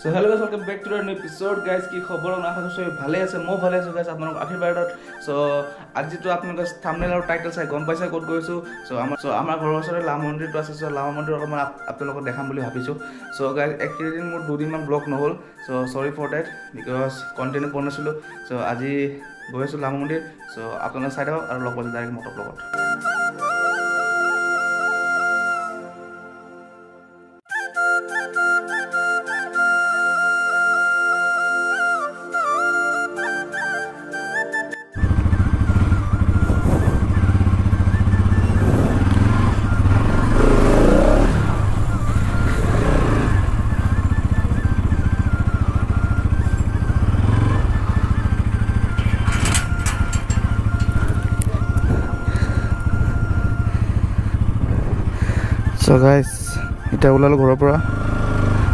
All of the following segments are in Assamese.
So' hello' guys welcome back to the new episode guys কি খবৰ? মই আশা কৰিছোঁ ভালে আছে মই ভালে আছোঁ গাইজ আপোনালোক আশীৰ্বাদত। চ' আজিতো আপোনালোকে থামনেল আৰু টাইটেল চাই গম পাইছে ক'ত গৈছোঁ? চ' আমাৰ চ' আমাৰ ঘৰৰ ওচৰতে লাও মন্দিৰটো আছে চ' লাও মন্দিৰ অকণমান আপ- আপোনালোকক দেখাম বুলি ভাবিছোঁ। চ' গাইজ এককেইদিন মোৰ দুদিনমান ব্লগ নহ'ল চ' sorry for date because content পোৱা নাছিলোঁ। চ' আজি গৈ আছোঁ লাও মন্দিৰ চ' আপোনালোকে চাই থাকক আৰু লগ পাইছোঁ ডাইৰেক্ট মটক লগত চ' গাইজ এতিয়া ওলালোঁ ঘৰৰ পৰা।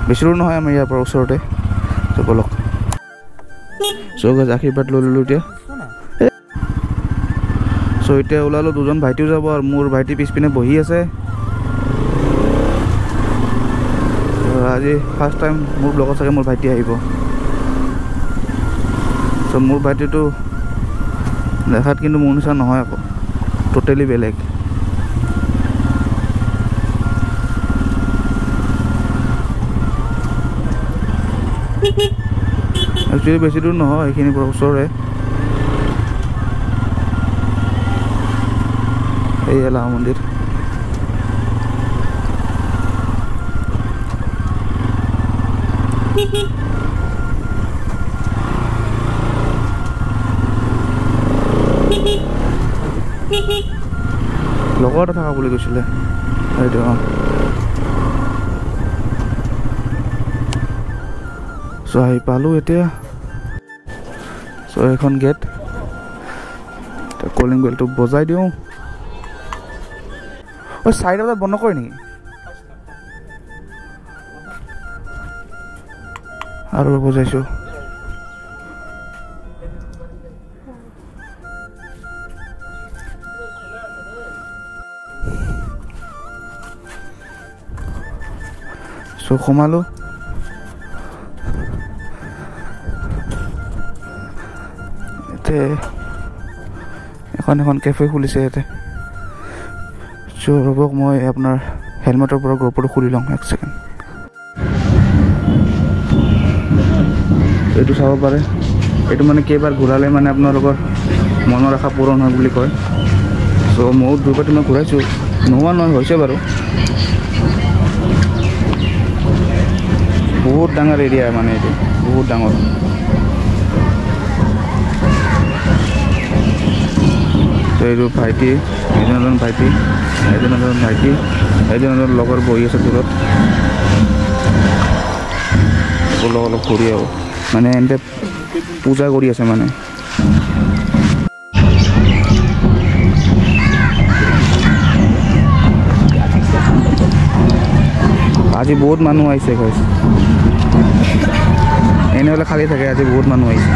বেছি দূৰ নহয় আমাৰ ইয়াৰ পৰা ওচৰতে। চ' ব'লক। চ' গাইজ আশীৰ্বাদ লৈ ল'লোঁ এতিয়া। চ' এতিয়া ওলালোঁ দুজন ভাইটিও যাব আৰু মোৰ ভাইটি পিছপিনে বহি আছে। আজি ফাৰ্ষ্ট টাইম মোৰ ব্লগত চাগে মোৰ ভাইটি আহিব। চ' মোৰ ভাইটিটো দেখাত কিন্তু মোৰ নিচিনা নহয় আকৌ। ট'টেলি বেলেগ। একচুৱেলি বেছি দূৰ নহয় এইখিনিৰ পৰা ওচৰৰে। এই এলাহ মন্দিৰ। লগতে থকা বুলি কৈছিলে। সেইটো অঁ। চ' আহি পালোঁ এতিয়া। চ' এইখন গেট কলিং বেলটো বজাই দিওঁ। অ' চাৰিটা বজাত বন্ধ কৰে নেকি? আৰু বজাইছোঁ। চ' সোমালোঁ। ইয়াতে এখন এখন কেফে খুলিছে ইয়াতে। চ' ৰ'বক মই আপোনাৰ হেলমেটৰ পৰা গ্ৰ'পৰটো খুলি লওঁ এক ছেকেণ্ড। এইটো চাব পাৰে। এইটো মানে কেইবাৰ ঘূৰালে মানে আপোনালোকৰ মনৰ আশা পূৰণ হয় বুলি কয়। চ' ময়ো দুবাৰ মই ঘূৰাইছোঁ। নোহোৱা নহয় হৈছে বাৰু। বহুত ডাঙৰ এৰিয়া মানে এইটো বহুত ডাঙৰ। এইটো ভাইটি এজন এজন ভাইটি এজন এজন ভাইটি এজন এজন লগৰ বহি আছে দূৰত। অলপ অলপ ঘূৰি আহোঁ। মানে এহেঁতে পূজা কৰি আছে মানে। আজি বহুত মানুহ আহিছে গাইছ এনে হ'লে খালী থাকে আজি বহুত মানুহ আহিছে।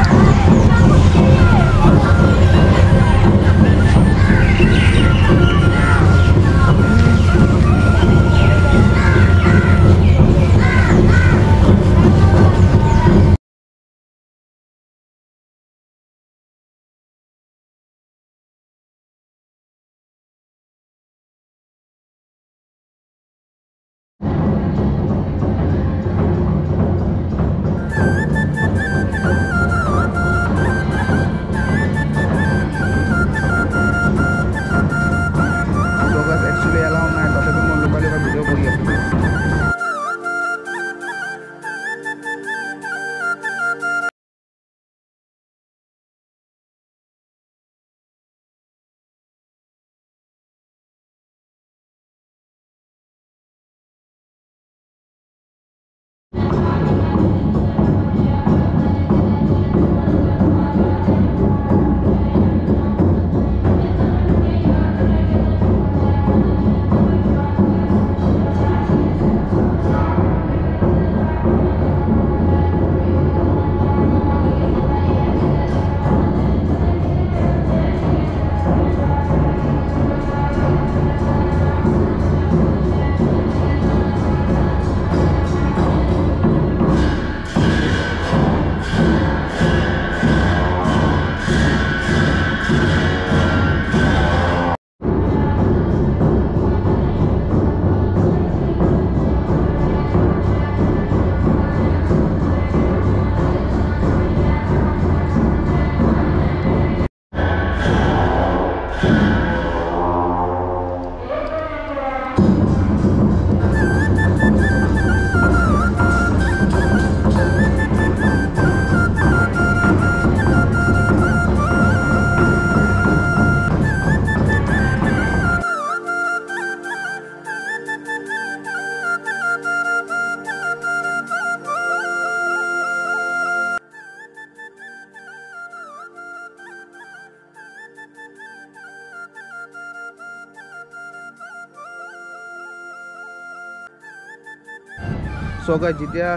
চ' গাইজ যেতিয়া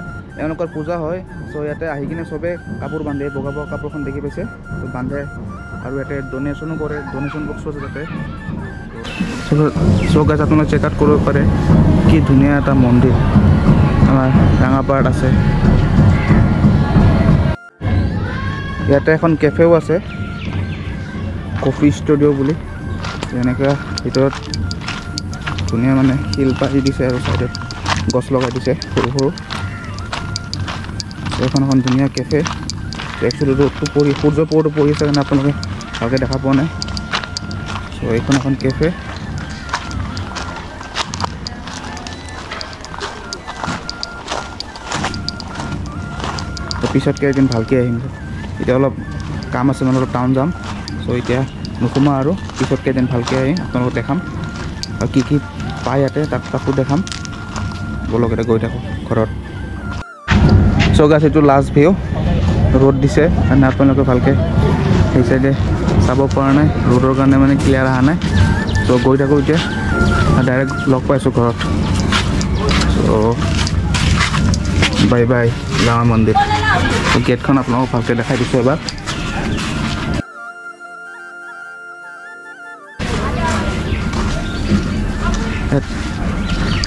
এওঁলোকৰ পূজা হয় চ' ইয়াতে আহি কিনে চবে কাপোৰ বান্ধে বগা বগা কাপোৰখন দেখি পাইছে ত' বান্ধে আৰু ইয়াতে ডনেশ্যনো কৰে ডনেশ্যন বক্সো আছে তাতে। চ' গাইজ আপোনালোকে চেক আউট কৰিব পাৰে কি ধুনীয়া এটা মন্দিৰ আমাৰ ৰাঙাপাৰাত আছে। ইয়াতে এখন কেফেও আছে কফি ষ্টুডিঅ' বুলি যেনেকৈ ভিতৰত ধুনীয়া মানে শিল পাৰি দিছে আৰু ছাইডত গছ লগাই দিছে সৰু সৰু এইখন এখন ধুনীয়া কেফে একচুৱেলি ৰ'দটো পৰি সূৰ্য পোহৰটো পৰি আছে কাৰণে আপোনালোকে ভালকৈ দেখা পোৱা নাই। চ' এইখন এখন কেফে পিছতকৈ এদিন ভালকৈ আহিম। এতিয়া অলপ কাম আছে মানে অলপ টাউন যাম। চ' এতিয়া নোসোমাওঁ আৰু পিছতকৈ এদিন ভালকৈ আহিম আপোনালোকক দেখাম। আৰু কি কি পায় ইয়াতে তাক তাকো দেখাম। এতিয়া গৈ থাকোঁ ঘৰত। চ' গাছ এইটো লাষ্ট ভিউ ৰ'দ দিছে কাৰণে আপোনালোকে ভালকৈ সেই চাইডে চাব পৰা নাই। ৰ'দৰ কাৰণে মানে ক্লিয়াৰ অহা নাই। চ' গৈ থাকোঁ এতিয়া। ডাইৰেক্ট লগ পাইছোঁ ঘৰত। চ' বাই বাই গাঁৱৰ মন্দিৰ। গেটখন আপোনালোকক ভালকৈ দেখাই দিছোঁ এবাৰ।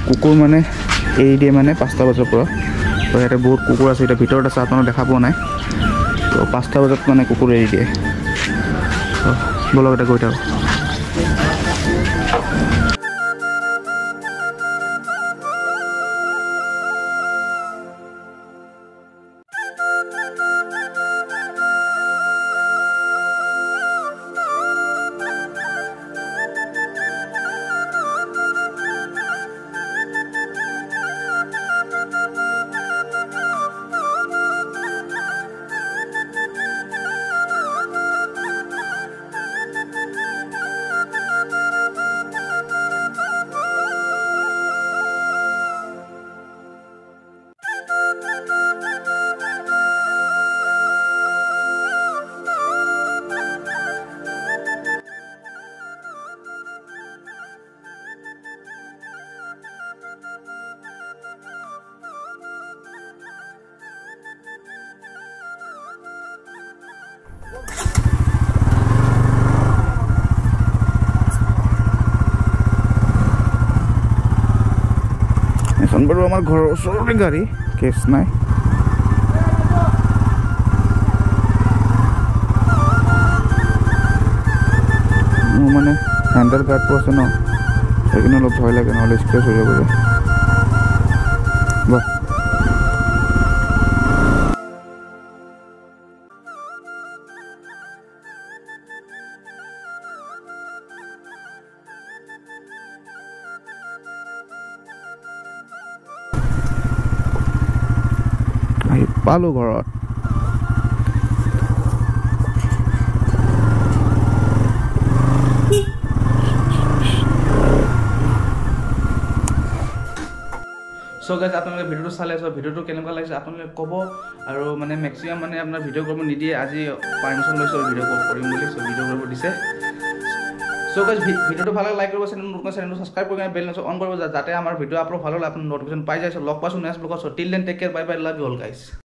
কুকুৰ মানে এৰি দিয়ে মানে পাঁচটা বজাৰ পৰা। তো ইয়াতে বহুত কুকুৰ আছে এতিয়া ভিতৰত আছে আপোনালোকে দেখা পোৱা নাই। তো পাঁচটা বজাত মানে কুকুৰ এৰি দিয়ে। বলক এতিয়া গৈ থাকোঁ এখন বাৰু আমাৰ ঘৰৰ ওচৰতে গাড়ী কেছ নাই। মোৰ মানে হেণ্ডেল গাৰ্ডটো আছে ন সেইকাৰণে অলপ ভয় লাগে নহ'লে স্ক্ৰেচ হৈ যাব বাহ। পালোঁ ঘৰত। চ' গাইজ আপোনালোকে ভিডিঅ'টো চালে চ' ভিডিঅ'টো কেনেকুৱা লাগিছে আপোনালোকে ক'ব আৰু মানে মেক্সিমাম মানে আপোনাৰ ভিডিঅ' কৰিব নিদিয়ে আজি পাৰ্মিশ্যন লৈছোঁ ভিডিঅ' কৰিম বুলি চ' ভিডিঅ' কৰিব দিছে। চ' গাইজ ভিডিঅ'টো ভাল লাগে লাইক কৰিব চেনেল নতুন চেনেলটো ছাবস্ক্ৰাইব কৰি বেল নচ অন কৰিব যাতে আমাৰ ভিডিঅ' আপলোড ভাল হ'লে আপুনি নটিফিকেশ্যন পাই চ' লগ পাইছোঁ next ব্লগত so' till then take care bye bye love you all guys